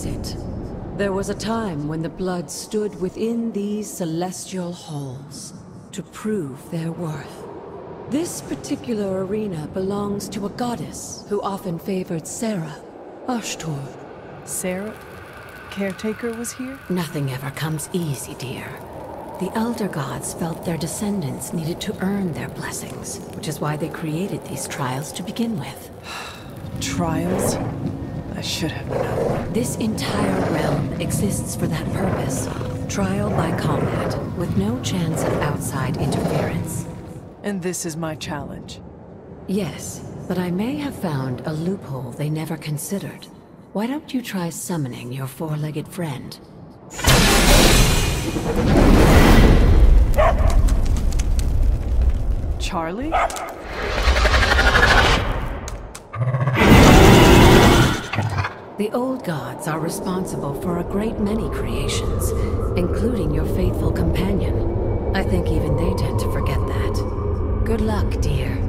There was a time when the blood stood within these celestial halls to prove their worth. This particular arena belongs to a goddess who often favored Sarah, Ashtor. Sarah, caretaker, was here? Nothing ever comes easy, dear. The Elder Gods felt their descendants needed to earn their blessings, which is why they created these trials to begin with. Trials? I should have known. This entire realm exists for that purpose. Trial by combat, with no chance of outside interference. And this is my challenge. Yes, but I may have found a loophole they never considered. Why don't you try summoning your four-legged friend? Charlie? The old gods are responsible for a great many creations, including your faithful companion. I think even they tend to forget that. Good luck, dear.